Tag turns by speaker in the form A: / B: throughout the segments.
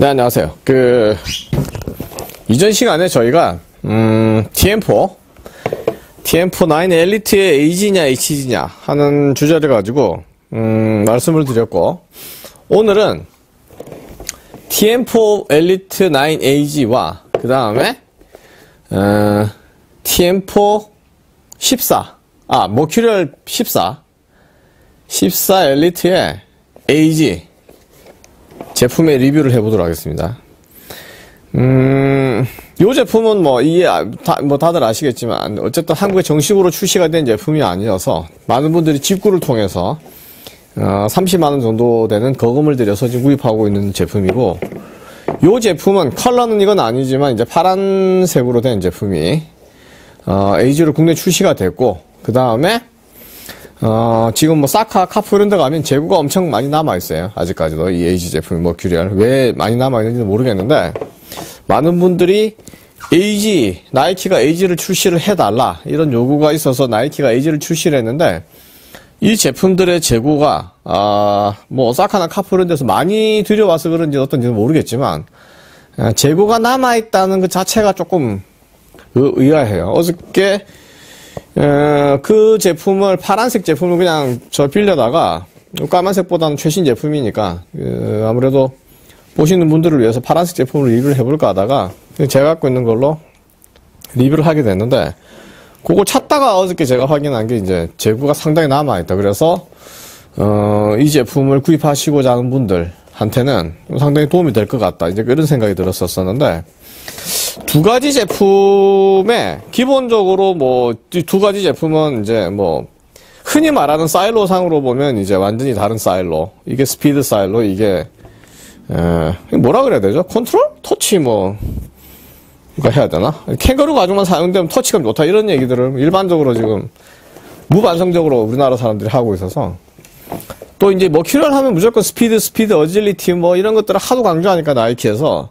A: 네, 안녕하세요. 그, 이전 시간에 저희가, 음, TM4, TM4 9 엘리트의 AG냐, HG냐 하는 주제를 가지고, 음, 말씀을 드렸고, 오늘은 TM4 엘리트 9AG와, 그 다음에, 어, TM4 14, 아, 머큐리얼 14, 14 엘리트의 AG, 제품의 리뷰를 해보도록 하겠습니다. 음, 이 제품은 뭐, 이게, 다, 뭐 다들 아시겠지만, 어쨌든 한국에 정식으로 출시가 된 제품이 아니어서, 많은 분들이 직구를 통해서, 어, 30만원 정도 되는 거금을 들여서 지금 구입하고 있는 제품이고, 이 제품은 컬러는 이건 아니지만, 이제 파란색으로 된 제품이, 어, 에이지로 국내 출시가 됐고, 그 다음에, 어, 지금 뭐 싸카, 카포 이런 데 가면 재고가 엄청 많이 남아있어요. 아직까지도 이 AG 제품이 머큐리얼. 왜 많이 남아있는지는 모르겠는데, 많은 분들이 AG, 나이키가 AG를 출시를 해달라. 이런 요구가 있어서 나이키가 AG를 출시를 했는데, 이 제품들의 재고가, 아, 뭐, 싸카나 카포 이런 데서 많이 들여와서 그런지 어떤지는 모르겠지만, 아, 재고가 남아있다는 그 자체가 조금 의- 의아해요. 어저께, 에, 그 제품을 파란색 제품을 그냥 저 빌려다가 까만색보다는 최신 제품이니까 그, 아무래도 보시는 분들을 위해서 파란색 제품을 리뷰를 해볼까 하다가 제가 갖고 있는 걸로 리뷰를 하게 됐는데 그걸 찾다가 어저께 제가 확인한 게 이제 재고가 상당히 남아있다. 그래서 어, 이 제품을 구입하시고자 하는 분들한테는 상당히 도움이 될 것 같다. 이제 그런 생각이 들었었었는데 두 가지 제품에 기본적으로 뭐 두 가지 제품은 이제 뭐 흔히 말하는 사일로 상으로 보면 이제 완전히 다른 사일로 이게 스피드 사일로 이게 에, 뭐라 그래야 되죠? 컨트롤? 터치 뭐 이거 해야 되나? 캥거루 가죽만 사용되면 터치가 좋다 이런 얘기들을 일반적으로 지금 무반성적으로 우리나라 사람들이 하고 있어서 또 이제 머큐리얼 하면 무조건 스피드, 스피드, agility 뭐 이런 것들을 하도 강조하니까 나이키에서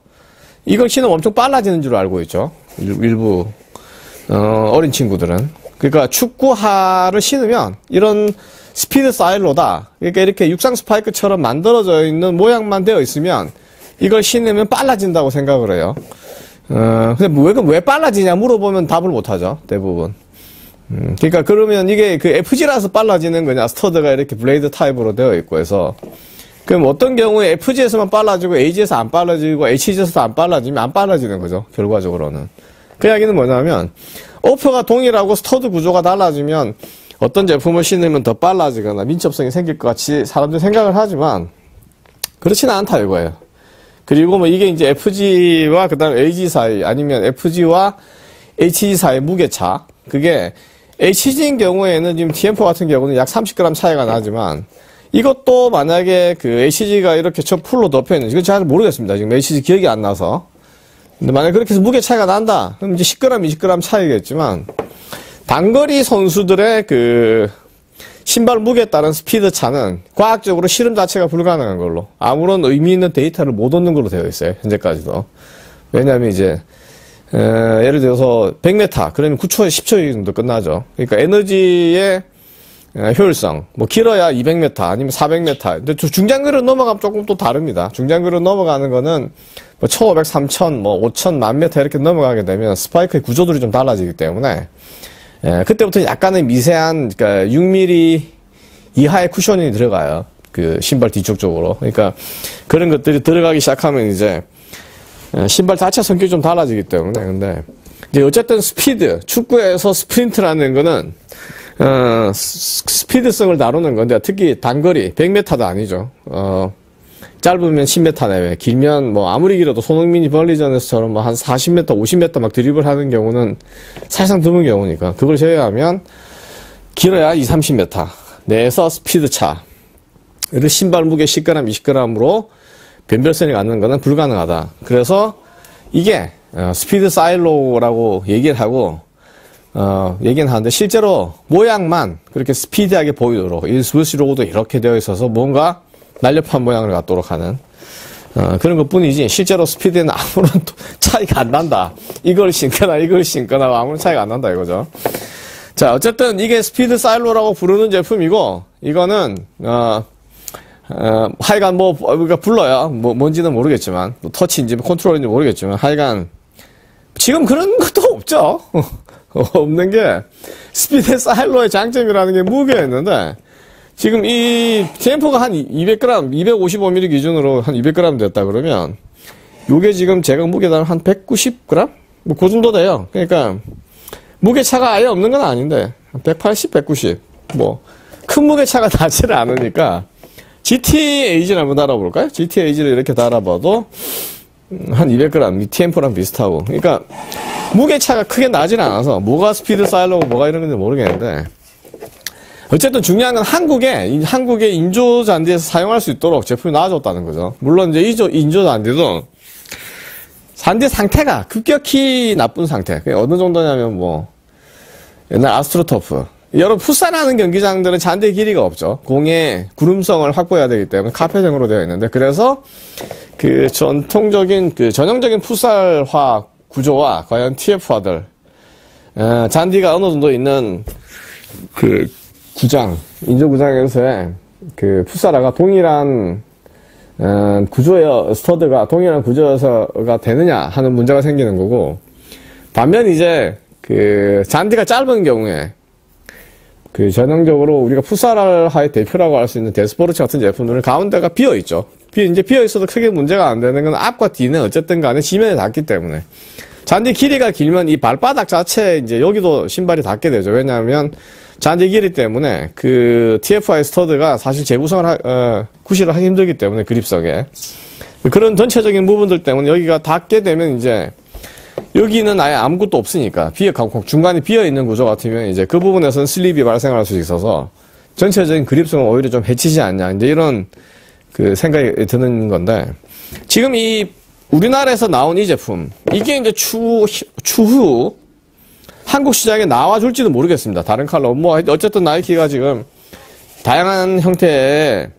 A: 이걸 신으면 엄청 빨라지는 줄 알고 있죠. 일- 일부 어, 어린 친구들은. 그러니까 축구화를 신으면 이런 스피드 사일로다. 그러니까 이렇게 육상 스파이크처럼 만들어져 있는 모양만 되어 있으면 이걸 신으면 빨라진다고 생각을 해요. 어, 근데 왜, 왜 빨라지냐 물어보면 답을 못 하죠. 대부분. 음, 그러니까 그러면 이게 그 FG라서 빨라지는 거냐? stud가 이렇게 blade 타입으로 되어 있고 해서 그럼 어떤 경우에 FG에서만 빨라지고 AG에서 안 빨라지고 HG에서도 안 빨라지면 안 빨라지는 거죠. 결과적으로는. 그 이야기는 뭐냐면 upper가 동일하고 stud 구조가 달라지면 어떤 제품을 신으면 더 빨라지거나 민첩성이 생길 것 같이 사람들이 생각을 하지만 그렇지는 않다 이거예요. 그리고 뭐 이게 이제 FG와 그다음 AG 사이 아니면 FG와 HG 사이 무게차 그게 HG인 경우에는 지금 티엠포 같은 경우는 약 30g 차이가 나지만 이것도 만약에 그 HG가 이렇게 저 full로 덮여 있는 이건 잘 모르겠습니다. 지금 HG 기억이 안 나서. 근데 만약에 그렇게 해서 무게 차이가 난다. 그럼 이제 10g, 20g 차이겠지만 단거리 선수들의 그 신발 무게에 따른 스피드 차는 과학적으로 실험 자체가 불가능한 걸로 아무런 의미 있는 데이터를 못 얻는 걸로 되어 있어요. 현재까지도. 왜냐하면 이제 에, 예를 들어서 100m 그러면 9초에 10초 정도 끝나죠. 그러니까 에너지의 에, 효율성 뭐 길어야 200m 아니면 400m. 근데 저 중장거리로 넘어가면 조금 또 다릅니다. 중장거리로 넘어가는 거는 뭐 1500, 3000, 뭐 5000, 1000m 이렇게 넘어가게 되면 스파이크의 구조들이 좀 달라지기 때문에 예, 그때부터 약간의 미세한 그러니까 6mm 이하의 쿠셔닝이 들어가요. 그 신발 뒤쪽 쪽으로. 그러니까 그런 것들이 들어가기 시작하면 이제 예, 신발 자체 성격이 좀 달라지기 때문에 근데 이제 어쨌든 스피드 축구에서 스프린트라는 거는 어, 스- 스피드성을 다루는 건데 특히 단거리 100m도 아니죠. 어, 짧으면 10m 내외, 길면 뭐 아무리 길어도 손흥민이 번리전에서처럼 뭐 한 40m, 50m 막 드리블 하는 경우는 사실상 드문 경우니까 그걸 제외하면 길어야 2, 30m 내에서 스피드 차. 를 신발 무게 10g, 20g으로 변별성이 갖는 것은 불가능하다. 그래서 이게 어, speed silo라고 얘기를 하고 어, 얘기는 하는데 실제로 모양만 그렇게 스피디하게 보이도록 이 swoosh 로고도 이렇게 되어 있어서 뭔가 날렵한 모양을 갖도록 하는 어, 그런 것 뿐이지 실제로 스피드에는 아무런 또 차이가 안 난다. 이걸 신거나 이걸 신거나 아무런 차이가 안 난다 이거죠. 자 어쨌든 이게 speed silo라고 부르는 제품이고 이거는 어, 어, 하여간 뭐, 우리가 불러요. 뭐, 뭔지는 모르겠지만, 뭐 터치인지 컨트롤인지 모르겠지만, 하여간, 지금 그런 것도 없죠. 없는 게, 스피드 사일로의 장점이라는 게 무게였는데, 지금 이 템포가 한 200g, 255mm 기준으로 한 200g 됐다 그러면, 요게 지금 제가 무게당 한 190g? 뭐, 그 정도 돼요. 그러니까, 무게 차가 아예 없는 건 아닌데, 180, 190. 뭐, 큰 무게 차가 나지를 않으니까, GTAG를 한번 달아볼까요? GTAG를 이렇게 달아봐도 한 200g, TM4랑 비슷하고. 그러니까 무게 차가 크게 나질 않아서 뭐가 스피드 사일러고 뭐가 이런 건지 모르겠는데 어쨌든 중요한 건 한국에 한국의 인조 잔디에서 사용할 수 있도록 제품이 나와줬다는 거죠. 물론 이제 이조 인조 잔디도 잔디 상태가 급격히 나쁜 상태. 어느 정도냐면 뭐 옛날 아스트로토프 여러 풋살하는 경기장들은 잔디 길이가 없죠. 공의 구름성을 확보해야 되기 때문에 카페형으로 되어 있는데 그래서 그 전통적인 그 전형적인 풋살화 구조와 과연 TF화들 어, 잔디가 어느 정도 있는 그 구장 인조 구장에서의 그 풋살화가 동일한 어, 구조의 스터드가 동일한 구조여서가 되느냐 하는 문제가 생기는 거고 반면 이제 그 잔디가 짧은 경우에 그 전형적으로 우리가 풋살화의 대표라고 할 수 있는 데스포르츠 같은 제품들은 가운데가 비어 있죠. 비 이제 비어 있어도 크게 문제가 안 되는 건 앞과 뒤는 어쨌든 간에 지면에 닿기 때문에 잔디 길이가 길면 이 발바닥 자체 이제 여기도 신발이 닿게 되죠. 왜냐하면 잔디 길이 때문에 그 TF의 stud가 사실 재구성을 하, 어, 구실을 하기 힘들기 때문에 그립성에 그런 전체적인 부분들 때문에 여기가 닿게 되면 이제 여기는 아예 아무것도 없으니까 비어 중간에 비어 있는 구조 같으면 이제 그 부분에서는 슬립이 발생할 수 있어서 전체적인 그립성을 오히려 좀 해치지 않냐 이제 이런 그 생각이 드는 건데 지금 이 우리나라에서 나온 이 제품 이게 이제 추후 추후 한국 시장에 나와줄지도 모르겠습니다. 다른 컬러 뭐 어쨌든 나이키가 지금 다양한 형태의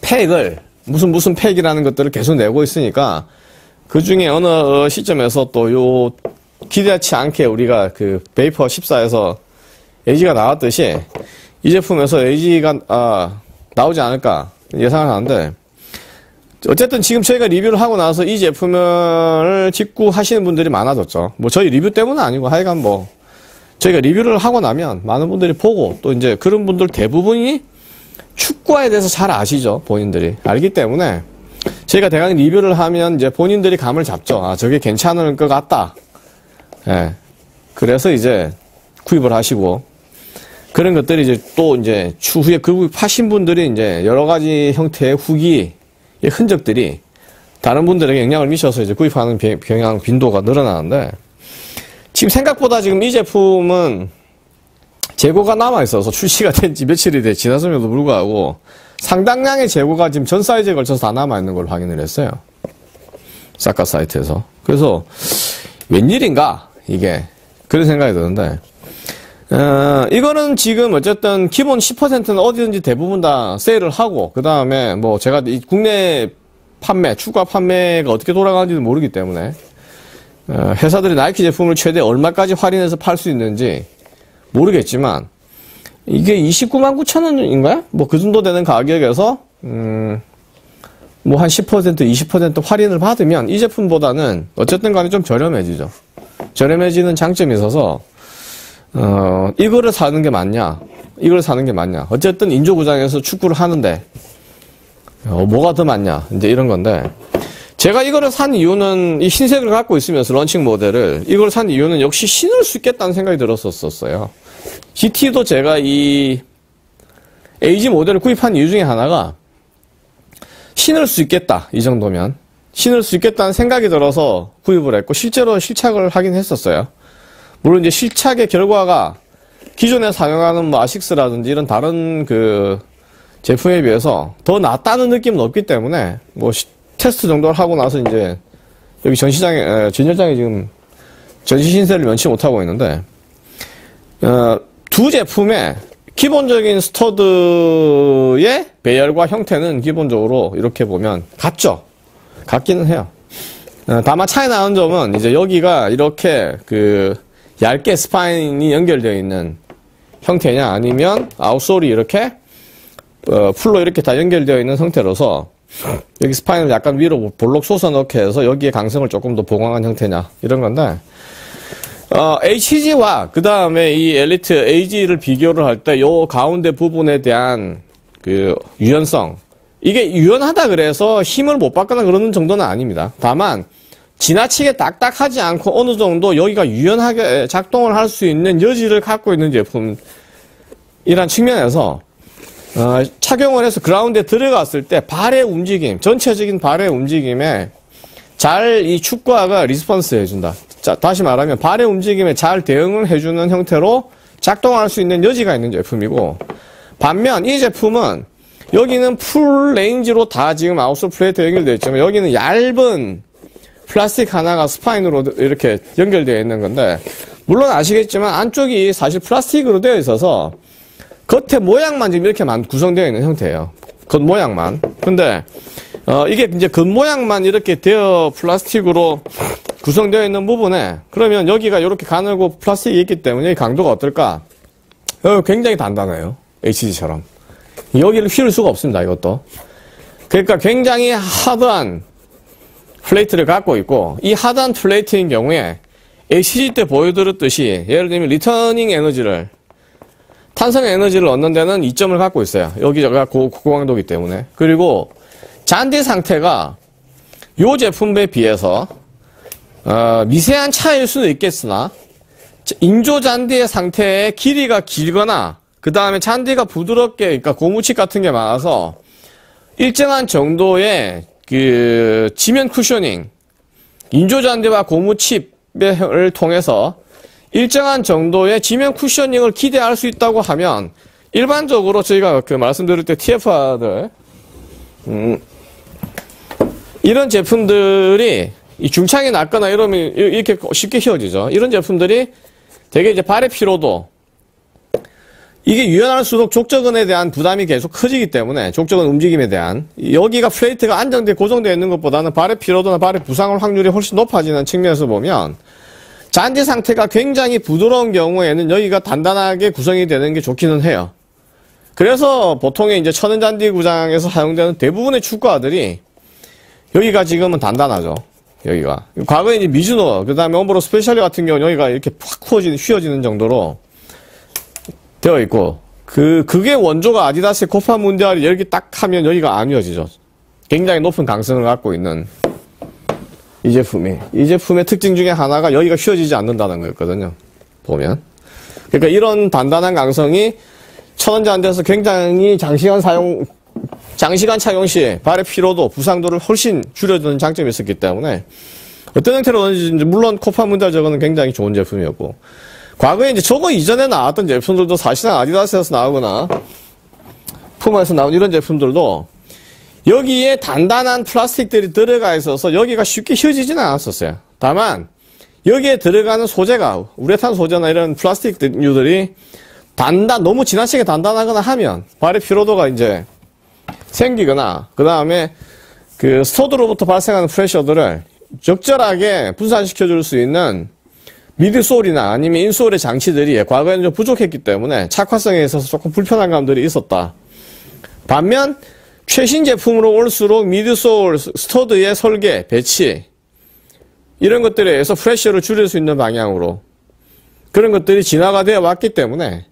A: 팩을 무슨 무슨 팩이라는 것들을 계속 내고 있으니까 그 중에 어느 시점에서 또 요 기대치 않게 우리가 그 베이퍼 14에서 LG가 나왔듯이 이 제품에서 LG가 아, 나오지 않을까 예상을 하는데 어쨌든 지금 저희가 리뷰를 하고 나서 이 제품을 직구 하시는 분들이 많아졌죠. 뭐 저희 리뷰 때문은 아니고 하여간 뭐 저희가 리뷰를 하고 나면 많은 분들이 보고 또 이제 그런 분들 대부분이 축구에 대해서 잘 아시죠. 본인들이 알기 때문에 저희가 대강 리뷰를 하면 이제 본인들이 감을 잡죠. 아, 저게 괜찮을 것 같다. 예. 그래서 이제 구입을 하시고 그런 것들이 이제 또 이제 추후에 구입하신 분들이 이제 여러 가지 형태의 후기의 흔적들이 다른 분들에게 영향을 미쳐서 이제 구입하는 경향 빈도가 늘어나는데 지금 생각보다 지금 이 제품은 재고가 남아 있어서 출시가 된 지 며칠이 돼 지났음에도 불구하고 상당량의 재고가 지금 전 사이즈에 걸쳐서 다 남아있는 걸 확인을 했어요. 사카 사이트에서. 그래서, 웬일인가? 이게. 그런 생각이 드는데, 어, 이거는 지금 어쨌든 기본 10%는 어디든지 대부분 다 세일을 하고, 그 다음에 뭐 제가 이 국내 판매, 추가 판매가 어떻게 돌아가는지도 모르기 때문에, 어, 회사들이 나이키 제품을 최대 얼마까지 할인해서 팔 수 있는지 모르겠지만, 이게 29만 9천 원인가요? 뭐 그 정도 되는 가격에서 음, 뭐 한 10% 20% 할인을 받으면 이 제품보다는 어쨌든 간에 좀 저렴해지죠. 저렴해지는 장점이 있어서 어, 이거를 사는 게 맞냐? 이걸 사는 게 맞냐? 어쨌든 인조구장에서 축구를 하는데 어, 뭐가 더 맞냐? 이제 이런 건데 제가 이거를 산 이유는 이 흰색을 갖고 있으면서 런칭 모델을 이걸 산 이유는 역시 신을 수 있겠다는 생각이 들었었어요. GT도 제가 이 AG 모델을 구입한 이유 중에 하나가 신을 수 있겠다. 이 정도면. 신을 수 있겠다는 생각이 들어서 구입을 했고, 실제로 실착을 하긴 했었어요. 물론 이제 실착의 결과가 기존에 사용하는 뭐 아식스라든지 이런 다른 그 제품에 비해서 더 낫다는 느낌은 없기 때문에 뭐 시, 테스트 정도를 하고 나서 이제 여기 전시장에, 전열장에 지금 전세 신세를 면치 못하고 있는데, 어, 두 제품의 기본적인 stud의 배열과 형태는 기본적으로 이렇게 보면 같죠. 같기는 해요. 어, 다만 차이 나는 점은 이제 여기가 이렇게 그 얇게 spine이 연결되어 있는 형태냐 아니면 outsole이 이렇게 어, full로 이렇게 다 연결되어 있는 상태로서 여기 spine을 약간 위로 볼록 솟아나게 해서 여기에 강성을 조금 더 보강한 형태냐 이런 건데 어, HG와 그 다음에 이 엘리트 AG를 비교를 할 때 요 가운데 부분에 대한 그 유연성 이게 유연하다 그래서 힘을 못 받거나 그러는 정도는 아닙니다. 다만 지나치게 딱딱하지 않고 어느 정도 여기가 유연하게 작동을 할 수 있는 여지를 갖고 있는 제품이란 측면에서 어, 착용을 해서 그라운드에 들어갔을 때 발의 움직임, 전체적인 발의 움직임에 잘 이 축구화가 response 해준다. 자, 다시 말하면 발의 움직임에 잘 대응을 해주는 형태로 작동할 수 있는 여지가 있는 제품이고 반면 이 제품은 여기는 full range로 다 지금 outsole 플레이트 연결되어 있지만 여기는 얇은 플라스틱 하나가 spine으로 이렇게 연결되어 있는 건데 물론 아시겠지만 안쪽이 사실 플라스틱으로 되어 있어서 겉에 모양만 지금 이렇게 구성되어 있는 형태예요. 겉 모양만. 근데 어, 이게 이제 겉 모양만 이렇게 되어 플라스틱으로 구성되어 있는 부분에 그러면 여기가 이렇게 가늘고 플라스틱이 있기 때문에 강도가 어떨까? 어, 굉장히 단단해요. HG처럼. 여기를 휘울 수가 없습니다. 이것도. 그러니까 굉장히 hard한 플레이트를 갖고 있고 이 hard한 플레이트인 경우에 HG 때 보여드렸듯이 예를 들면 returning 에너지를 탄성 에너지를 얻는 데는 이점을 갖고 있어요. 여기가 고, 고강도기 때문에. 그리고 잔디 상태가 이 제품에 비해서 어, 미세한 차이일 수도 있겠으나 인조 잔디의 상태의 길이가 길거나 그 다음에 잔디가 부드럽게 그러니까 고무칩 같은 게 많아서 일정한 정도의 그 지면 쿠셔닝 인조 잔디와 고무칩을 통해서 일정한 정도의 지면 쿠셔닝을 기대할 수 있다고 하면 일반적으로 저희가 그 말씀드릴 때 TFR들 음, 이런 제품들이 이 중창이 낮거나 이러면 이렇게 쉽게 휘어지죠. 이런 제품들이 되게 이제 발의 피로도 이게 유연할수록 족저근에 대한 부담이 계속 커지기 때문에 족저근 움직임에 대한 여기가 플레이트가 안정돼 고정되어 있는 것보다는 발의 피로도나 발의 부상할 확률이 훨씬 높아지는 측면에서 보면 잔디 상태가 굉장히 부드러운 경우에는 여기가 단단하게 구성이 되는 게 좋기는 해요. 그래서 보통의 이제 천연잔디 구장에서 사용되는 대부분의 축구화들이 여기가 지금은 단단하죠. 여기가. 과거에 이제 미즈노, 그 다음에 엄브로 스페셜리 같은 경우는 여기가 이렇게 팍 후어지는, 휘어지는 정도로 되어 있고, 그, 그게 원조가 아디다스의 코파 문디알이 여기 딱 하면 여기가 안 휘어지죠. 굉장히 높은 강성을 갖고 있는 이 제품이. 이 제품의 특징 중에 하나가 여기가 휘어지지 않는다는 거였거든요. 보면. 그러니까 이런 단단한 강성이 천원자한테서 굉장히 장시간 사용, 장시간 착용 시 발의 피로도, 부상도를 훨씬 줄여주는 장점이 있었기 때문에 어떤 형태로든지 물론 코파 문달 저거는 굉장히 좋은 제품이었고 과거에 이제 저거 이전에 나왔던 제품들도 사실상 아디다스에서 나오거나 푸마에서 나온 이런 제품들도 여기에 단단한 플라스틱들이 들어가 있어서 여기가 쉽게 휘어지지는 않았었어요. 다만 여기에 들어가는 소재가 우레탄 소재나 이런 플라스틱류들이 단단 너무 지나치게 단단하거나 하면 발의 피로도가 이제 생기거나 그 다음에 그 스토드로부터 발생하는 프레셔들을 적절하게 분산시켜 줄 수 있는 미드솔이나 아니면 인솔의 장치들이 과거에는 좀 부족했기 때문에 착화성에 있어서 조금 불편한 감들이 있었다. 반면 최신 제품으로 올수록 midsole stud의 설계, 배치 이런 것들에 의해서 pressure를 줄일 수 있는 방향으로 그런 것들이 진화가 되어 왔기 때문에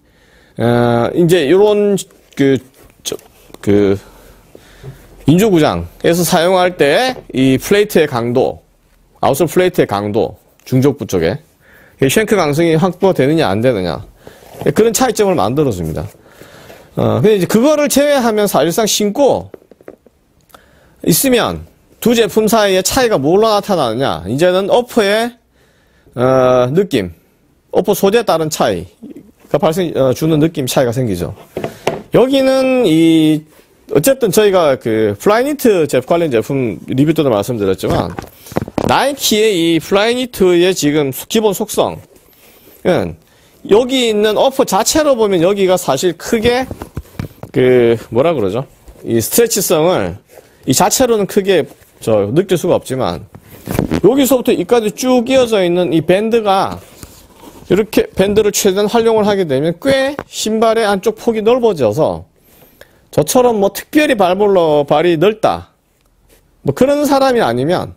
A: 어, 이제 이런 그, 저, 그 인조구장에서 사용할 때 이 플레이트의 강도, outsole 플레이트의 강도, 중족부 쪽에 shank 강성이 확보가 되느냐 안 되느냐 그런 차이점을 만들어줍니다. 어, 근데 이제 그거를 제외하면 사실상 신고 있으면 두 제품 사이에 차이가 뭘로 나타나느냐 이제는 upper의 어, 느낌, upper 소재에 따른 차이가 발생 어, 주는 느낌 차이가 생기죠. 여기는 이 어쨌든 저희가 그 플라이니트 제품 관련 제품 리뷰 때도 말씀드렸지만 나이키의 이 플라이니트의 지금 기본 속성은 여기 있는 어퍼 자체로 보면 여기가 사실 크게 그 뭐라 그러죠? 이 스트레치성을 이 자체로는 크게 저 느낄 수가 없지만 여기서부터 이까지 쭉 이어져 있는 이 밴드가 이렇게 밴드를 최대한 활용을 하게 되면 꽤 신발의 안쪽 폭이 넓어져서 저처럼 뭐 특별히 발볼러 발이 넓다. 뭐 그런 사람이 아니면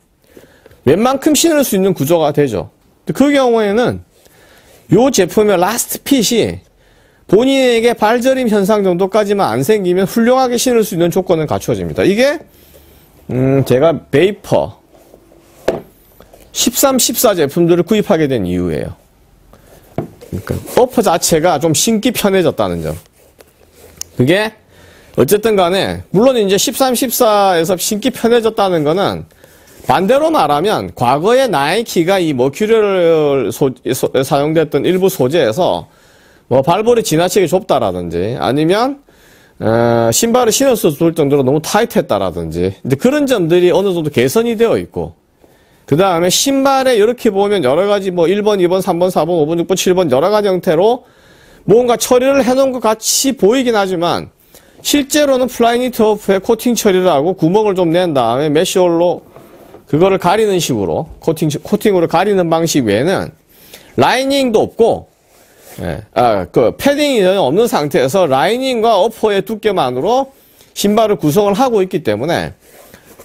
A: 웬만큼 신을 수 있는 구조가 되죠. 그 경우에는 요 제품의 last fit이 본인에게 발저림 현상 정도까지만 안 생기면 훌륭하게 신을 수 있는 조건은 갖추어집니다. 이게 음 제가 Vapor 13, 14 제품들을 구입하게 된 이유예요. 그러니까 upper 자체가 좀 신기 편해졌다는 점. 그게 어쨌든 간에 물론 이제 13, 14에서 신기 편해졌다는 거는 반대로 말하면 과거에 나이키가 이 Mercurial을 소, 소, 사용됐던 일부 소재에서 뭐 발볼이 지나치게 좁다라든지 아니면 어, 신발을 신었을 수 정도로 너무 타이트했다라든지 근데 그런 점들이 어느 정도 개선이 되어 있고 그 다음에 신발에 이렇게 보면 여러 가지 뭐 1번, 2번, 3번, 4번, 5번, 6번, 7번 여러 가지 형태로 뭔가 처리를 해놓은 것 같이 보이긴 하지만 실제로는 Flyknit upper에 코팅 처리를 하고 구멍을 좀 낸 다음에 mesh hole로 그거를 가리는 식으로 코팅, 코팅으로 가리는 방식 외에는 라이닝도 없고 예, 아, 그 패딩이 전혀 없는 상태에서 라이닝과 어퍼의 두께만으로 신발을 구성을 하고 있기 때문에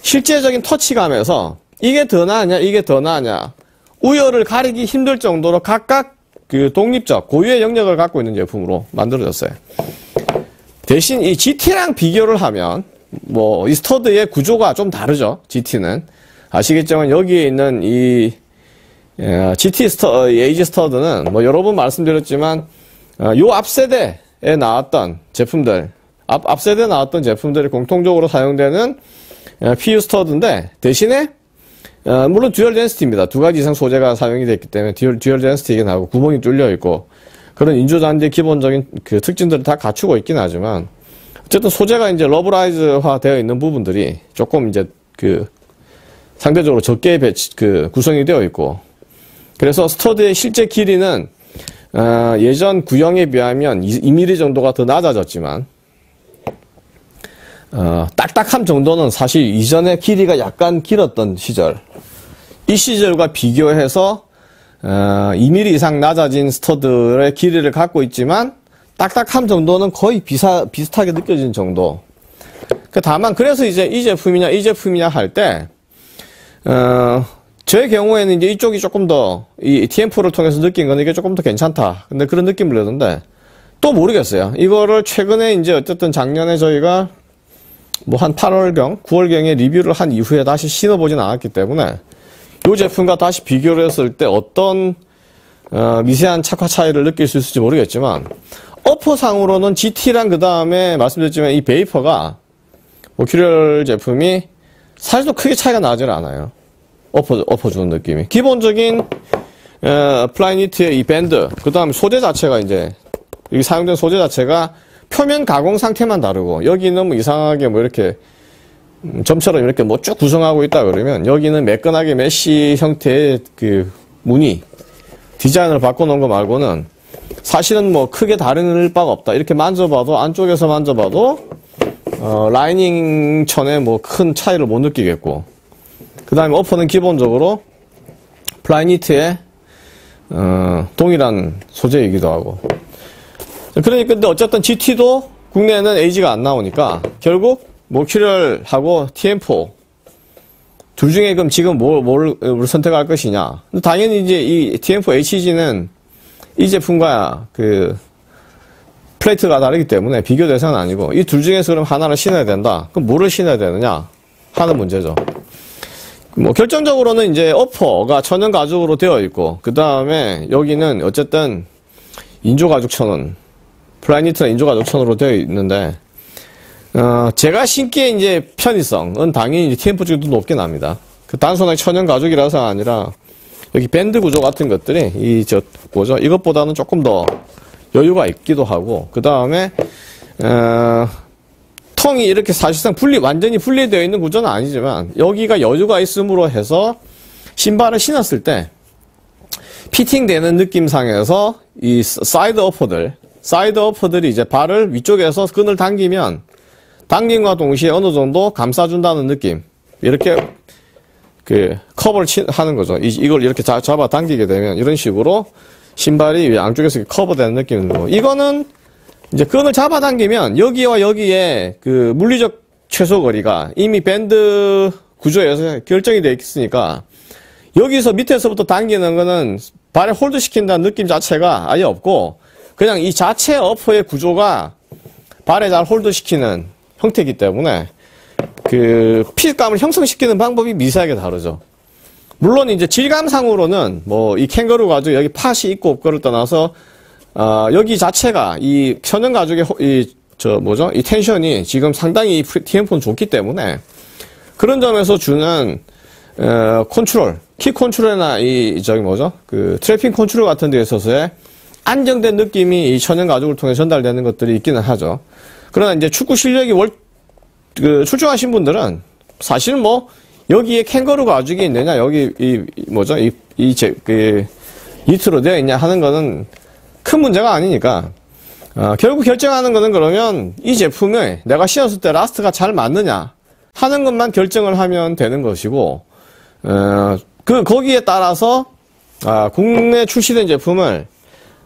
A: 실제적인 터치감에서 이게 더 나으냐, 이게 더 나으냐. 우열을 가리기 힘들 정도로 각각 그 독립적 고유의 영역을 갖고 있는 제품으로 만들어졌어요. 대신 이 GT랑 비교를 하면 뭐 이 stud의 구조가 좀 다르죠. GT는 아시겠지만 여기에 있는 이 GT 예, 스터 AG stud는 뭐 여러 번 말씀드렸지만 어, 요 앞세대에 나왔던 제품들 앞 앞세대에 나왔던 제품들이 공통적으로 사용되는 PU stud인데 대신에 어, 물론 dual density입니다. 두 가지 이상 소재가 사용이 됐기 때문에 dual, dual density가 나오고 구멍이 뚫려 있고 그런 인조잔디의 기본적인 그 특징들을 다 갖추고 있긴 하지만 어쨌든 소재가 이제 rubberize화 되어 있는 부분들이 조금 이제 그 상대적으로 적게 배치, 그 구성이 되어 있고 그래서 stud의 실제 길이는 어, 예전 구형에 비하면 2mm 정도가 더 낮아졌지만 어, 딱딱함 정도는 사실 이전에 길이가 약간 길었던 시절. 이 시절과 비교해서 어, 2mm 이상 낮아진 stud의 길이를 갖고 있지만 딱딱함 정도는 거의 비사, 비슷하게 느껴진 정도. 그 다만 그래서 이제 이 제품이냐 이 제품이냐 할 때, 어, 제 경우에는 이제 이쪽이 조금 더 이 TM4를 통해서 느낀 건 이게 조금 더 괜찮다. 근데 그런 느낌을 내던데 또 모르겠어요. 이거를 최근에 이제 어쨌든 작년에 저희가 뭐 한 8월경, 9월경에 리뷰를 한 이후에 다시 신어보진 않았기 때문에 이 제품과 다시 비교를 했을 때 어떤 어, 미세한 착화 차이를 느낄 수 있을지 모르겠지만 upper상으로는 GT랑 그 다음에 말씀드렸지만 이 Vapor가 Mercurial 제품이 사실도 크게 차이가 나질 않아요. 엎어, 엎어주는 느낌이. 기본적인 어, Flyknit의 이 밴드, 그 다음에 소재 자체가 이제 여기 사용된 소재 자체가 표면 가공 상태만 다르고 여기는 뭐 이상하게 뭐 이렇게 음, 점처럼 이렇게 뭐 쭉 구성하고 있다 그러면 여기는 매끈하게 mesh 형태의 그 무늬 디자인을 바꿔놓은 거 말고는 사실은 뭐 크게 다른 바가 없다. 이렇게 만져봐도 안쪽에서 만져봐도 어, 라이닝 천에 뭐 큰 차이를 못 느끼겠고 그 다음에 upper는 기본적으로 Flyknit의 어, 동일한 소재이기도 하고 그러니까 근데 어쨌든 GT도 국내에는 에이지가 안 나오니까 결국 모큐럴하고 TM4 둘 중에 그럼 지금 뭘, 뭘, 뭘 선택할 것이냐. 당연히 이제 이 Tiempo HG는 이 제품과 그 plate가 다르기 때문에 비교 대상은 아니고 이 둘 중에서 그럼 하나를 신어야 된다. 그럼 뭐를 신어야 되느냐 하는 문제죠. 뭐 결정적으로는 이제 upper가 천연 가죽으로 되어 있고 그 다음에 여기는 어쨌든 인조 가죽 천은 Flyknit나 인조 가죽 천으로 되어 있는데 어, 제가 신기에 이제 편의성은 당연히 이제 Tiempo 쪽도 높게 납니다. 그 단순하게 천연 가죽이라서 아니라 여기 밴드 구조 같은 것들이 이 저 뭐죠 이것보다는 조금 더 여유가 있기도 하고 그 다음에 어, 통이 이렇게 사실상 분리 완전히 분리되어 있는 구조는 아니지만 여기가 여유가 있음으로 해서 신발을 신었을 때 fitting되는 느낌상에서 이 사이드 upper들 사이드 upper들이 이제 발을 위쪽에서 끈을 당기면 당김과 동시에 어느 정도 감싸준다는 느낌. 이렇게 그 커버를 치, 하는 거죠. 이, 걸 이렇게 자, 잡아 당기게 되면 이런 식으로 신발이 양쪽에서 커버되는 느낌이고 이거는 이제 끈을 잡아 당기면 여기와 여기에 그 물리적 최소 거리가 이미 밴드 구조에서 결정이 되어 있으니까 여기서 밑에서부터 당기는 거는 발에 hold 시킨다는 느낌 자체가 아예 없고 그냥 이 자체 어퍼의 구조가 발에 잘 hold 시키는 형태이기 때문에 그 feel감을 형성시키는 방법이 미세하게 다르죠. 물론 이제 질감상으로는 뭐 이 캥거루 가죽 여기 pod이 있고 없고를 떠나서 어, 여기 자체가 이 천연 가죽의 이 저 뭐죠 이 tension이 지금 상당히 Tiempo는 좋기 때문에 그런 점에서 주는 어, 컨트롤 킥 컨트롤이나 이 저기 뭐죠 그 트래핑 컨트롤 같은 데 있어서의 안정된 느낌이 이 천연 가죽을 통해 전달되는 것들이 있기는 하죠. 그러나 이제 축구 실력이 월, 그 출중하신 분들은 사실 뭐 여기에 캥거루 가죽이 있느냐 여기 이 뭐죠? 이 이 제그 이트로 되어 있냐 하는 거는 큰 문제가 아니니까. 어, 결국 결정하는 거는 그러면 이 제품에 내가 신었을 때 last가 잘 맞느냐 하는 것만 결정을 하면 되는 것이고 어, 그 거기에 따라서 아, 국내 출시된 제품을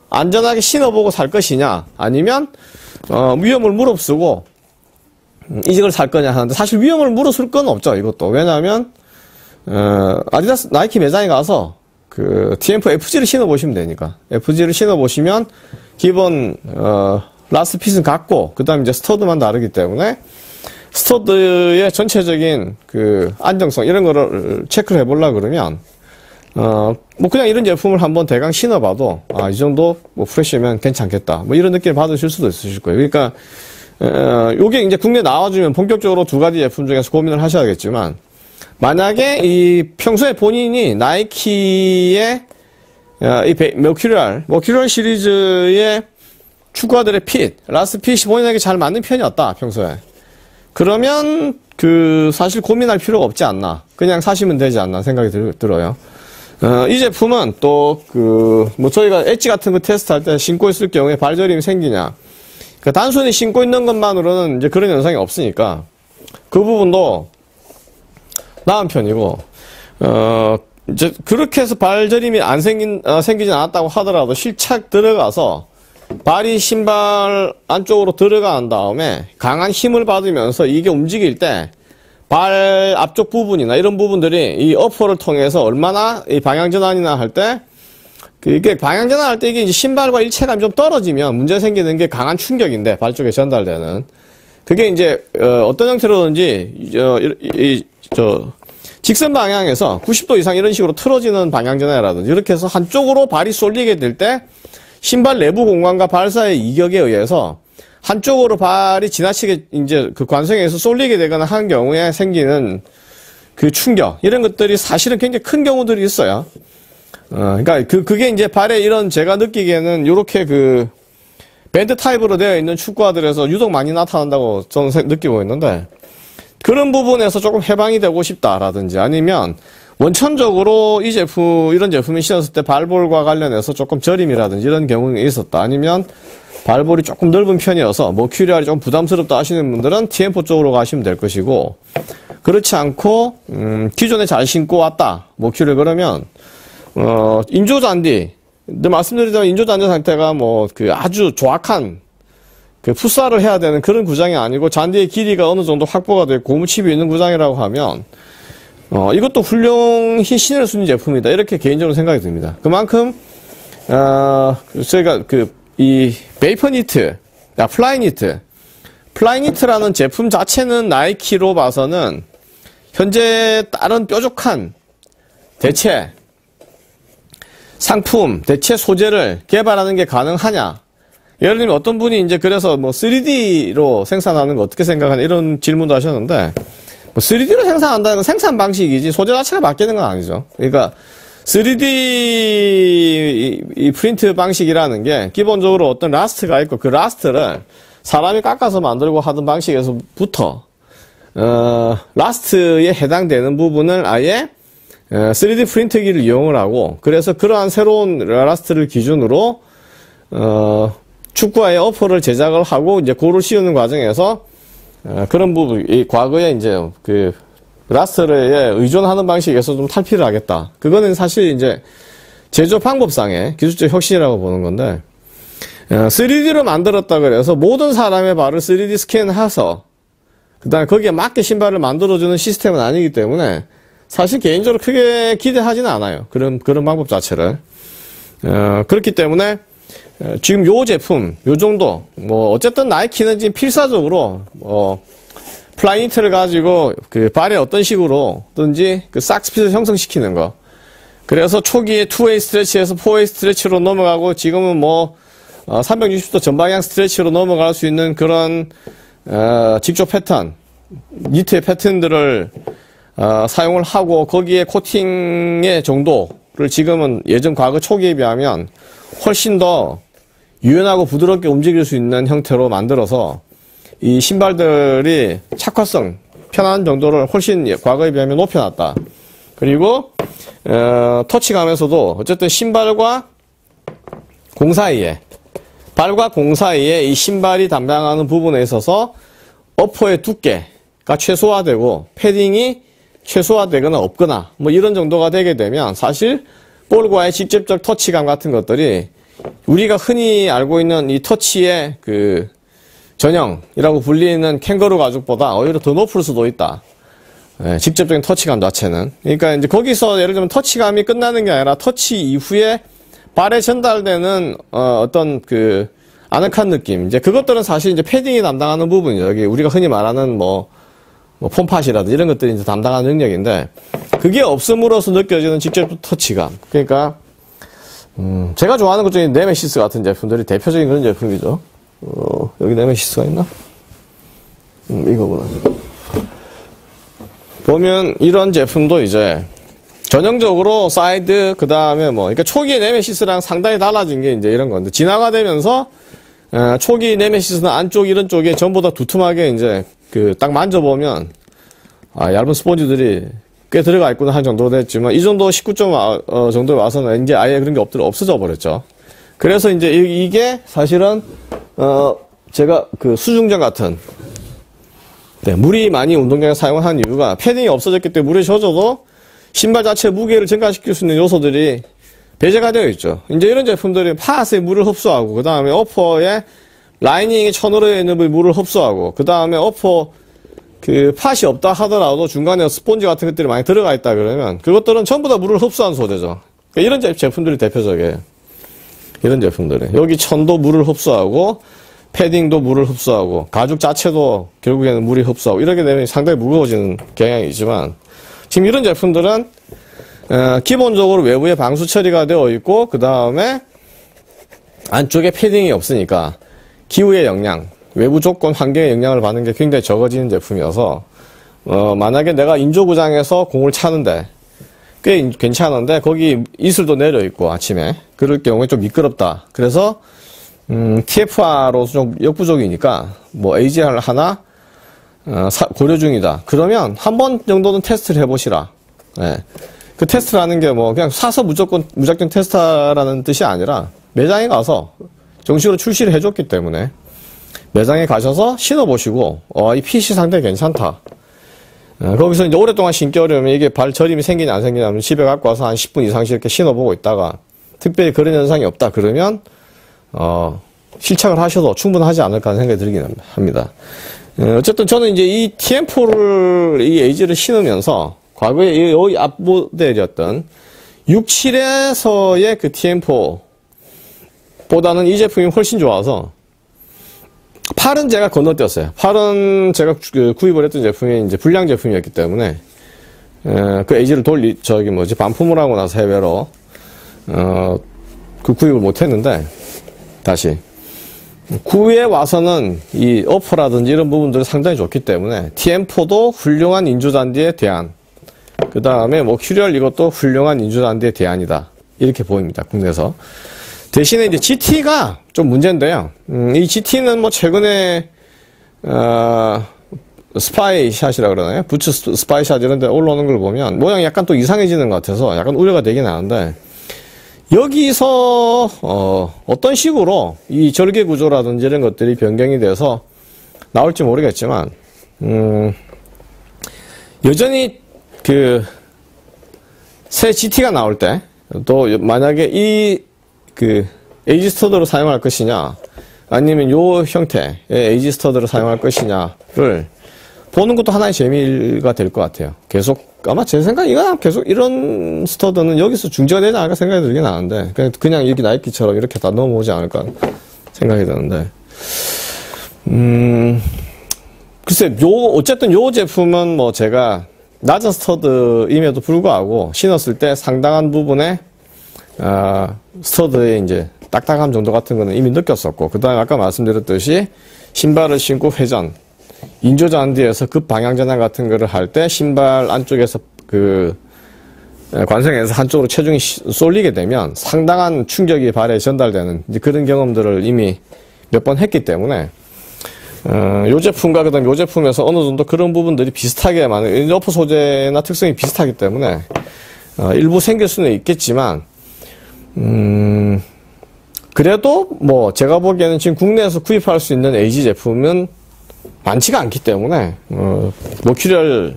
A: 안전하게 신어보고 살 것이냐 아니면 어, 위험을 무릅쓰고 이직을 살 거냐 하는데 사실 위험을 무릅쓸 건 없죠 이것도. 왜냐하면 어, 아디다스 나이키 매장에 가서 그 TMF FG를 신어 보시면 되니까. FG를 신어 보시면 기본 어, last fit은 같고 그다음 이제 stud만 다르기 때문에 stud의 전체적인 그 안정성 이런 거를 체크를 해보려 그러면 어 뭐 그냥 이런 제품을 한번 대강 신어봐도 아 이 정도 뭐 프레시면 괜찮겠다. 뭐 이런 느낌을 받으실 수도 있으실 거예요. 그러니까 어 요게 이제 국내 나와주면 본격적으로 두 가지 제품 중에서 고민을 하셔야겠지만 만약에 이 평소에 본인이 나이키의 어, 이 머큐리얼 머큐리얼 시리즈의 축구화들의 fit last fit이 본인에게 잘 맞는 편이었다 평소에. 그러면 그 사실 고민할 필요가 없지 않나. 그냥 사시면 되지 않나 생각이 들, 들어요 어, 이 제품은 또 그 뭐 저희가 AG 같은 거 테스트할 때 신고 있을 경우에 발저림이 생기냐. 그 단순히 신고 있는 것만으로는 이제 그런 현상이 없으니까 그 부분도 나은 편이고 어 이제 그렇게 해서 발저림이 안 생긴 어, 생기진 않았다고 하더라도 실착 들어가서 발이 신발 안쪽으로 들어간 다음에 강한 힘을 받으면서 이게 움직일 때 발 앞쪽 부분이나 이런 부분들이 이 어퍼를 통해서 얼마나 이 방향 전환이나 할 때 이게 방향 전환 할 때 이게 신발과 일체감이 좀 떨어지면 문제 생기는 게 강한 충격인데 발 쪽에 전달되는. 그게 이제 어, 떤 형태로든지 어, 이, 이, 저 직선 방향에서 90도 이상 이런 식으로 틀어지는 방향 전환이라든지 이렇게 해서 한쪽으로 발이 쏠리게 될 때 신발 내부 공간과 발 사이의 이격에 의해서 한쪽으로 발이 지나치게 이제 그 관성에서 쏠리게 되거나 하는 경우에 생기는 그 충격 이런 것들이 사실은 굉장히 큰 경우들이 있어요. 어, 그러니까 그 그게 이제 발에 이런 제가 느끼기에는 이렇게 그 밴드 타입으로 되어 있는 축구화들에서 유독 많이 나타난다고 저는 느끼고 있는데 그런 부분에서 조금 해방이 되고 싶다라든지 아니면 원천적으로 이 제품 이런 제품이 신었을 때 발볼과 관련해서 조금 저림이라든지 이런 경우가 있었다 아니면 발볼이 조금 넓은 편이어서 머큐리알이 좀 부담스럽다 하시는 분들은 TM4 쪽으로 가시면 될 것이고 그렇지 않고 음, 기존에 잘 신고 왔다. 머큐리 그러면 어, 인조 잔디. 늘 말씀드리자면 인조 잔디 상태가 뭐 그 아주 조악한 그 풋살을 해야 되는 그런 구장이 아니고 잔디의 길이가 어느 정도 확보가 되고 고무칩이 있는 구장이라고 하면 어, 이것도 훌륭히 신을 수는 제품이다. 이렇게 개인적으로 생각이 듭니다. 그만큼 어, 저희가 그 이 베이퍼 니트, 아, 플라이 니트. 플라이 니트라는 제품 자체는 나이키로 봐서는 현재 다른 뾰족한 대체 상품, 대체 소재를 개발하는 게 가능하냐? 예를 들면 어떤 분이 이제 그래서 뭐 3D로 생산하는 거 어떻게 생각하냐 이런 질문도 하셨는데 뭐 3D로 생산한다는 건 생산 방식이지 소재 자체가 바뀌는 건 아니죠. 그러니까 3D 이 프린트 방식이라는 게 기본적으로 어떤 last가 있고 그 last를 사람이 깎아서 만들고 하던 방식에서부터 어, last에 해당되는 부분을 아예 3D 어, 프린트기를 이용을 하고 그래서 그러한 새로운 last를 기준으로 어, 축구화의 upper를 제작을 하고 이제 고를 씌우는 과정에서 어, 그런 부분 이 과거에 이제 그 last에 의존하는 방식에서 좀 탈피를 하겠다. 그거는 사실 이제 제조 방법상의 기술적 혁신이라고 보는 건데, 3D로 만들었다 그래서 모든 사람의 발을 3D 스캔해서 그다음에 거기에 맞게 신발을 만들어주는 시스템은 아니기 때문에 사실 개인적으로 크게 기대하지는 않아요. 그런 그런 방법 자체를 어, 그렇기 때문에 어, 지금 요 제품 요 정도 뭐 어쨌든 나이키는 지금 필사적으로 어, 플라이니트를 가지고 그 발에 어떤 식으로든지 그 socks fit을 형성시키는 거. 그래서 초기에 2way stretch에서 4way stretch로 넘어가고 지금은 뭐 어, 360도 전방향 stretch로 넘어갈 수 있는 그런 어, 직조 패턴, 니트의 패턴들을 어, 사용을 하고 거기에 코팅의 정도를 지금은 예전 과거 초기에 비하면 훨씬 더 유연하고 부드럽게 움직일 수 있는 형태로 만들어서 이 신발들이 착화성, 편한 정도를 훨씬 과거에 비하면 높여놨다. 그리고 어, 터치감에서도 어쨌든 신발과 공 사이에 발과 공 사이에 이 신발이 담당하는 부분에 있어서 어퍼의 두께가 최소화되고 패딩이 최소화되거나 없거나 뭐 이런 정도가 되게 되면 사실 볼과의 직접적 터치감 같은 것들이 우리가 흔히 알고 있는 이 터치의 그 전형이라고 불리는 캥거루 가죽보다 오히려 더 높을 수도 있다. 예, 직접적인 터치감 자체는. 그러니까 이제 거기서 예를 들면 터치감이 끝나는 게 아니라 터치 이후에 발에 전달되는 어, 어떤 그 아늑한 느낌. 이제 그것들은 사실 이제 패딩이 담당하는 부분이죠. 여기 우리가 흔히 말하는 뭐, 뭐 폼팟이라든지 이런 것들이 이제 담당하는 능력인데 그게 없음으로써 느껴지는 직접 터치감. 그러니까 음, 제가 좋아하는 것 중에 네메시스 같은 제품들이 대표적인 그런 제품이죠. 어, 여기 네메시스가 있나? 음, 이거구나. 보면 이런 제품도 이제 전형적으로 사이드 그 다음에 뭐 그러니까 초기의 네메시스랑 상당히 달라진 게 이제 이런 건데 진화가 되면서 어, 초기 네메시스는 안쪽 이런 쪽에 전부 다 두툼하게 이제 그 딱 만져보면 아, 얇은 스펀지들이 꽤 들어가 있구나 한 정도 됐지만 이 정도 19점 어, 정도에 와서는 이제 아예 그런 게 없더 없어져 버렸죠. 그래서 이제 이, 게 사실은 어 제가 그 수중전 같은 네, 물이 많이 운동장에 사용한 이유가 패딩이 없어졌기 때문에 물에 젖어도 신발 자체 무게를 증가시킬 수 있는 요소들이 배제가 되어 있죠. 이제 이런 제품들이 팥에 물을 흡수하고, 그 다음에 어퍼에 라이닝이 천으로 있는 물을 흡수하고, 그 다음에 어퍼 그 팥이 없다 하더라도 중간에 스폰지 같은 것들이 많이 들어가 있다 그러면 그것들은 전부 다 물을 흡수한 소재죠. 그러니까 이런 제품들이 대표적이에요. 이런 제품들이. 여기 천도 물을 흡수하고, 패딩도 물을 흡수하고, 가죽 자체도 결국에는 물이 흡수하고, 이렇게 되면 상당히 무거워지는 경향이 있지만, 지금 이런 제품들은 어, 기본적으로 외부에 방수 처리가 되어 있고 그 다음에 안쪽에 패딩이 없으니까 기후의 영향, 외부 조건 환경의 영향을 받는 게 굉장히 적어지는 제품이어서 어, 만약에 내가 인조구장에서 공을 차는데 꽤 괜찮은데 거기 이슬도 내려 있고 아침에 그럴 경우에 좀 미끄럽다. 그래서 음, TFR로서 좀 역부족이니까 뭐 AGR 하나 어, 사, 고려 중이다. 그러면 한 번 정도는 테스트를 해보시라. 네. 그 테스트라는 게 뭐 그냥 사서 무조건 무작정 테스트라는 뜻이 아니라 매장에 가서 정식으로 출시를 해줬기 때문에 매장에 가셔서 신어보시고 어, 이 핏이 상당히 괜찮다. 어, 거기서 이제 오랫동안 신기 어려우면 이게 발 저림이 생기냐 안 생기냐 면 집에 갖고 와서 한 10분 이상씩 이렇게 신어보고 있다가 특별히 그런 현상이 없다 그러면 어, 실착을 하셔도 충분하지 않을까 하는 생각이 들긴 합니다. 어, 어쨌든 저는 이제 이 TM4를 이 에이지를 신으면서 과거에 이 앞 모델이었던 67에서의 그 TM4 보다는 이 제품이 훨씬 좋아서 팔은 제가 건너뛰었어요. 팔은 제가 그 구입을 했던 제품이 이제 불량 제품이었기 때문에 그 에이지를 돌리 저기 뭐지 반품을 하고 나서 해외로 어 그 구입을 못했는데 다시 구에 와서는 이 upper라든지 이런 부분들이 상당히 좋기 때문에 티엠포도 훌륭한 인조잔디에 대한 그 다음에 머큐리얼 이것도 훌륭한 인조잔디의 대안이다. 이렇게 보입니다. 국내에서. 대신에 이제 GT가 좀 문제인데요. 음, 이 GT는 뭐 최근에 어, 스파이 샷이라 그러나요? 부츠 스파이 샷 이런 데 올라오는 걸 보면 모양이 약간 또 이상해지는 것 같아서 약간 우려가 되긴 하는데 여기서 어, 어떤 식으로 이 절개 구조라든지 이런 것들이 변경이 돼서 나올지 모르겠지만 음, 여전히 그, 새 GT가 나올 때, 또 만약에 이, 그, AG stud로 사용할 것이냐, 아니면 요 형태의 AG stud로 사용할 것이냐를 보는 것도 하나의 재미가 될 것 같아요. 계속 아마 제 생각이가 계속 이런 stud는 여기서 중지가 되지 않을까 생각이 들긴 하는데 그냥, 그냥 이렇게 나이키처럼 이렇게 다 넘어오지 않을까 생각이 드는데 음 글쎄 요 어쨌든 요 제품은 뭐 제가 낮은 스터드임에도 불구하고 신었을 때 상당한 부분에 아, 스터드의 이제 딱딱함 정도 같은 거는 이미 느꼈었고 그 다음에 아까 말씀드렸듯이 신발을 신고 회전 인조 잔디에서 급 방향 전환 같은 거를 할 때 신발 안쪽에서 그 관성에서 한쪽으로 체중이 쏠리게 되면 상당한 충격이 발에 전달되는 그런 경험들을 이미 몇 번 했기 때문에 어, 요 제품과 그다음 요 제품에서 어느 정도 그런 부분들이 비슷하게 많은 러프 소재나 특성이 비슷하기 때문에 어, 일부 생길 수는 있겠지만 음, 그래도 뭐 제가 보기에는 지금 국내에서 구입할 수 있는 AG 제품은 많지가 않기 때문에 어, 머큐리얼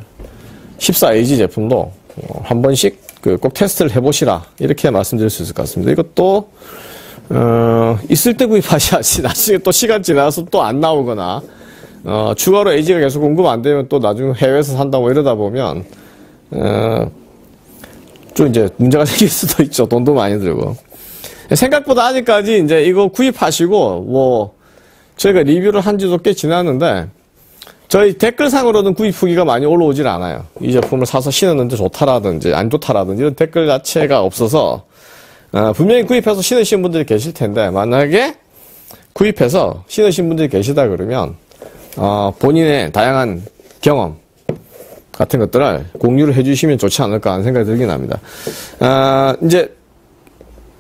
A: 14AG 제품도 어, 한 번씩 그 꼭 테스트를 해보시라 이렇게 말씀드릴 수 있을 것 같습니다. 이것도 어, 있을 때 구입하셔야지 나중에 또 시간 지나서 또 안 나오거나 어, 추가로 AG가 계속 공급 안 되면 또 나중에 해외에서 산다고 이러다 보면 어, 좀 이제 문제가 생길 수도 있죠. 돈도 많이 들고 생각보다 아직까지 이제 이거 구입하시고 뭐 저희가 리뷰를 한 지도 꽤 지났는데 저희 댓글상으로는 구입 후기가 많이 올라오질 않아요. 이 제품을 사서 신었는데 좋다라든지 안 좋다라든지 이런 댓글 자체가 없어서 어, 분명히 구입해서 신으신 분들이 계실 텐데 만약에 구입해서 신으신 분들이 계시다 그러면 어, 본인의 다양한 경험 같은 것들을 공유를 해주시면 좋지 않을까 하는 생각이 들긴 합니다. 어, 이제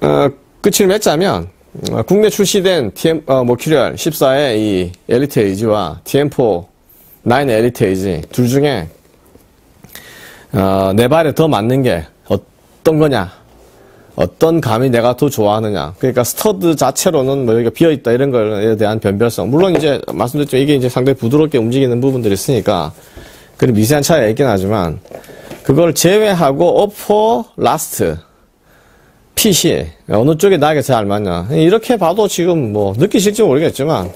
A: 어, 끝을 맺자면 어, 국내 출시된 TM, 어, 머큐리얼 14의 이 엘리트 AG와 티엠포 9 엘리트 AG 둘 중에 어, 내 발에 더 맞는 게 어떤 거냐? 어떤 감이 내가 더 좋아하느냐? 그러니까 stud 자체로는 뭐 여기가 비어있다 이런 거에 대한 변별성. 물론 이제 말씀드렸죠 이게 이제 상당히 부드럽게 움직이는 부분들이 있으니까 그런 미세한 차이가 있긴 하지만 그걸 제외하고 upper last fit이 어느 쪽에 나에게 잘 맞냐. 이렇게 봐도 지금 뭐 느끼실지 모르겠지만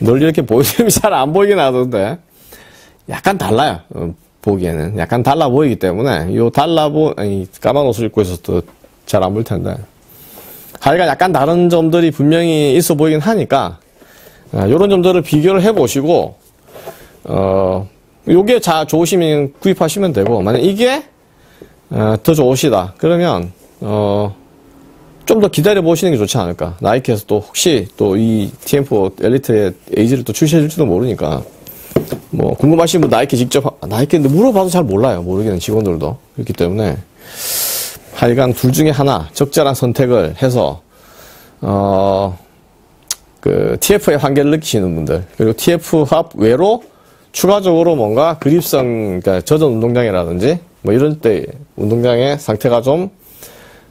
A: 널리 이렇게 보이면 잘 안 보이긴 하던데 약간 달라요. 어, 보기에는 약간 달라 보이기 때문에 요 달라 보 아니, 까만 옷을 입고 있어도 잘안 보일 텐데 하여간 약간 다른 점들이 분명히 있어 보이긴 하니까 이런 아, 점들을 비교를 해 보시고 어 요게 자 좋으시면 구입하시면 되고 만약 이게 어, 더 좋으시다 그러면 어, 좀 더 기다려 보시는 게 좋지 않을까. 나이키에서 또 혹시 또 이 TM4 엘리트의 에이지를 또 출시해 줄지도 모르니까. 뭐, 궁금하신 분 나이키 직접, 나이키인데 물어봐도 잘 몰라요. 모르겠는 직원들도. 그렇기 때문에. 하여간 둘 중에 하나, 적절한 선택을 해서, 어, 그, TF의 한계를 느끼시는 분들, 그리고 TF 합 외로 추가적으로 뭔가 그립성, 그러니까 젖은 운동장이라든지, 뭐 이런 때 운동장의 상태가 좀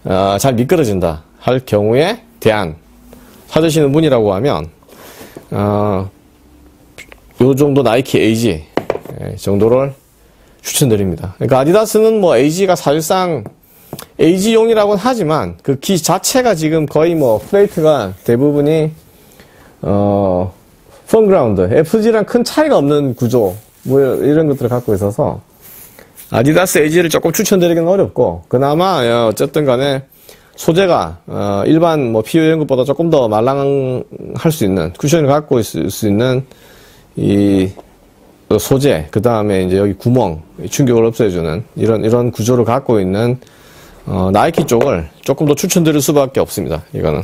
A: 어, 잘 미끄러진다 할 경우에 대한 사주시는 분이라고 하면 어, 요 정도 나이키 AG 예, 정도를 추천드립니다. 그러니까 아디다스는 뭐 AG가 사실상 AG용이라고는 하지만 그 기 자체가 지금 거의 뭐 플레이트가 대부분이 어 firm ground FG랑 큰 차이가 없는 구조 뭐 이런 것들을 갖고 있어서 아디다스 AG를 조금 추천드리기는 어렵고 그나마 어, 어쨌든 간에 소재가 어, 일반 뭐 PU 연급보다 조금 더 말랑할 수 있는 쿠션을 갖고 있을 수 있는 이 소재 그 다음에 이제 여기 구멍 충격을 없애주는 이런 이런 구조를 갖고 있는 어, 나이키 쪽을 조금 더 추천드릴 수밖에 없습니다. 이거는.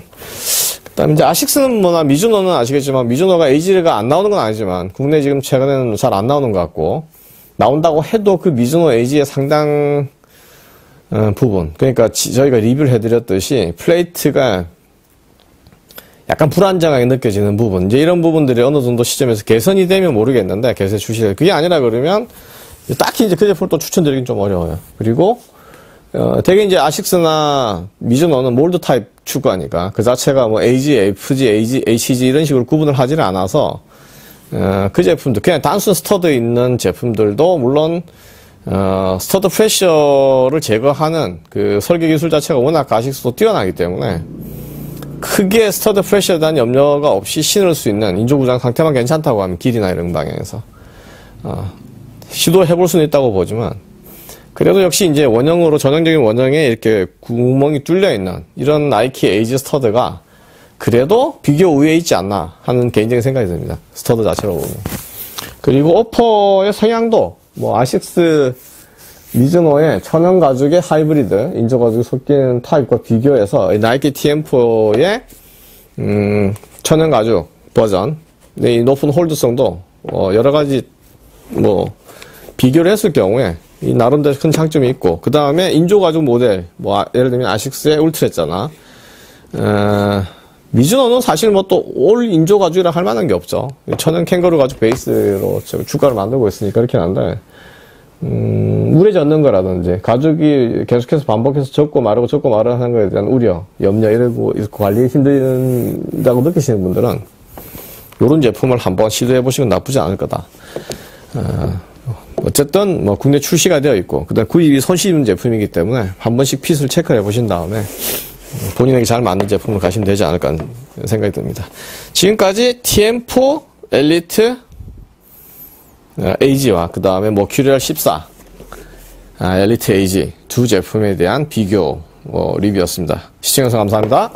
A: 그다음 이제 아식스는 뭐나 미즈노는 아시겠지만 미즈노가 에이지가 안 나오는 건 아니지만 국내 지금 최근에는 잘 안 나오는 것 같고 나온다고 해도 그 미즈노 에이지의 상당 어, 부분. 그러니까 지, 저희가 리뷰를 해드렸듯이 플레이트가 약간 불안정하게 느껴지는 부분. 이제 이런 부분들이 어느 정도 시점에서 개선이 되면 모르겠는데 개선 출시될 그게 아니라 그러면 딱히 이제 그 제품을 또 추천드리긴 좀 어려워요. 그리고 어, 되게 이제 아식스나 미즈노는 몰드 타입 추구하니까 그 자체가 뭐 AG, FG, AG, HG 이런 식으로 구분을 하지는 않아서 어, 그 제품도 그냥 단순 스터드 있는 제품들도 물론 어, stud pressure를 제거하는 그 설계 기술 자체가 워낙 아식스도 뛰어나기 때문에 크게 stud pressure에 대한 염려가 없이 신을 수 있는 인조구장 상태만 괜찮다고 하면 길이나 이런 방향에서 어, 시도해볼 수는 있다고 보지만 그래도 역시 이제 원형으로 전형적인 원형에 이렇게 구멍이 뚫려 있는 이런 나이키 AG 스터드가 그래도 비교 우위에 있지 않나 하는 개인적인 생각이 듭니다. 스터드 자체로 보면. 그리고 오퍼의 성향도 뭐 아식스 미즈노의 천연 가죽의 하이브리드 인조 가죽이 섞인 타입과 비교해서 이 나이키 티엠포의 음, 천연 가죽 버전 네, 이 높은 홀드성도 어, 여러 가지 뭐 비교를 했을 경우에 이 나름대로 큰 장점이 있고 그 다음에 인조 가죽 모델 뭐 아- 예를 들면 아식스의 울트레자나. 어, 미즈노는 사실 뭐 또 올 인조 가죽이라 할 만한 게 없죠. 천연 캥거루 가죽 베이스로 주가를 만들고 있으니까 그렇긴 한데 음, 물에 젖는 거라든지 가죽이 계속해서 반복해서 젖고 마르고 젖고 마르고 하는 거에 대한 우려, 염려 이러고 이렇게 관리 힘들다고 느끼시는 분들은 이런 제품을 한번 시도해 보시면 나쁘지 않을 거다. 어, 어쨌든 뭐 국내 출시가 되어 있고 그다음 구입이 손쉬운 제품이기 때문에 한 번씩 핏을 체크해 보신 다음에 본인에게 잘 맞는 제품을 가시면 되지 않을까 하는 생각이 듭니다. 지금까지 TM4 엘리트 어, AG와 그 다음에 머큐리얼 14 아, 엘리트 AG 두 제품에 대한 비교 어, 리뷰였습니다. 시청해주셔서 감사합니다.